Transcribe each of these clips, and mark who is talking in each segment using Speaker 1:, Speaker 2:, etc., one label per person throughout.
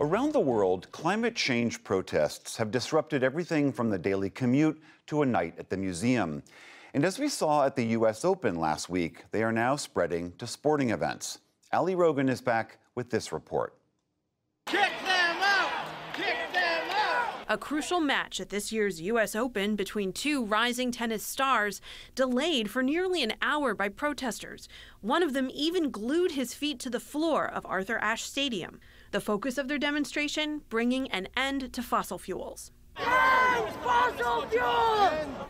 Speaker 1: Around the world, climate change protests have disrupted everything from the daily commute to a night at the museum. And as we saw at the U.S. Open last week, they are now spreading to sporting events. Ali Rogin is back with this report.
Speaker 2: A crucial match at this year's U.S. Open between two rising tennis stars, delayed for nearly an hour by protesters. One of them even glued his feet to the floor of Arthur Ashe Stadium. The focus of their demonstration bringing an end to fossil fuels.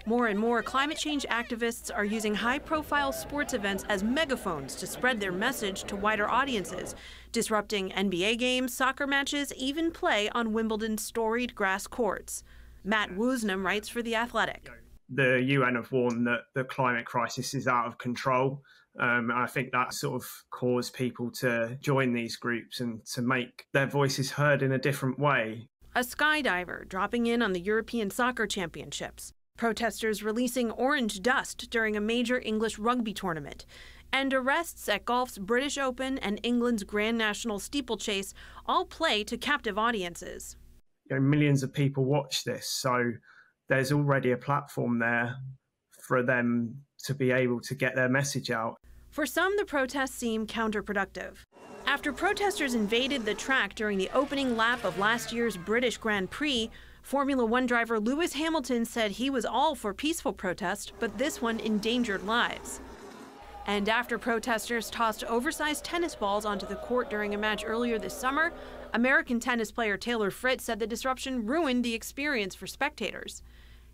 Speaker 2: More and more climate change activists are using high profile sports events as megaphones to spread their message to wider audiences, disrupting NBA games, soccer matches, even play on Wimbledon's storied grass courts. Matt Woosnam writes for The Athletic.
Speaker 3: The UN have warned that the climate crisis is out of control. Um, I think that sort of caused people to join these groups and to make their voices heard in a different way.
Speaker 2: A skydiver dropping in on the European Soccer Championships, protesters releasing orange dust during a major English rugby tournament, and arrests at golf's British Open and England's Grand National Steeplechase all play to captive audiences.
Speaker 3: You know, millions of people watch this, so there's already a platform there for them to be able to get their message out.
Speaker 2: For some, the protests seem counterproductive. After protesters invaded the track during the opening lap of last year's British Grand Prix, Formula One driver Lewis Hamilton said he was all for peaceful protest, but this one endangered lives. And after protesters tossed oversized tennis balls onto the court during a match earlier this summer, American tennis player Taylor Fritz said the disruption ruined the experience for spectators.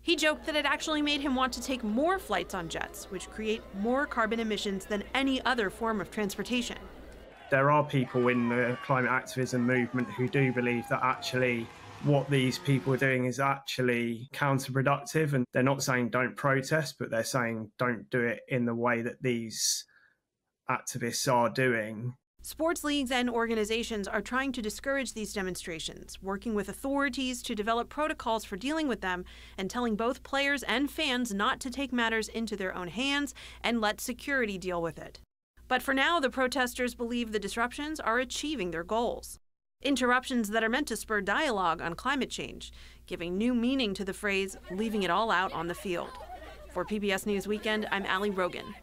Speaker 2: He joked that it actually made him want to take more flights on jets, which create more carbon emissions than any other form of transportation
Speaker 3: there are people in the climate activism movement who do believe that actually what these people are doing is actually counterproductive and they're not saying don't protest but they're saying don't do it in the way that these activists are doing
Speaker 2: Sports leagues and organizations are trying to discourage these demonstrations, working with authorities to develop protocols for dealing with them and telling both players and fans not to take matters into their own hands and let security deal with it. But for now, the protesters believe the disruptions are achieving their goals. Interruptions that are meant to spur dialogue on climate change, giving new meaning to the phrase, leaving it all out on the field. For PBS News Weekend, I'm Ali Rogin.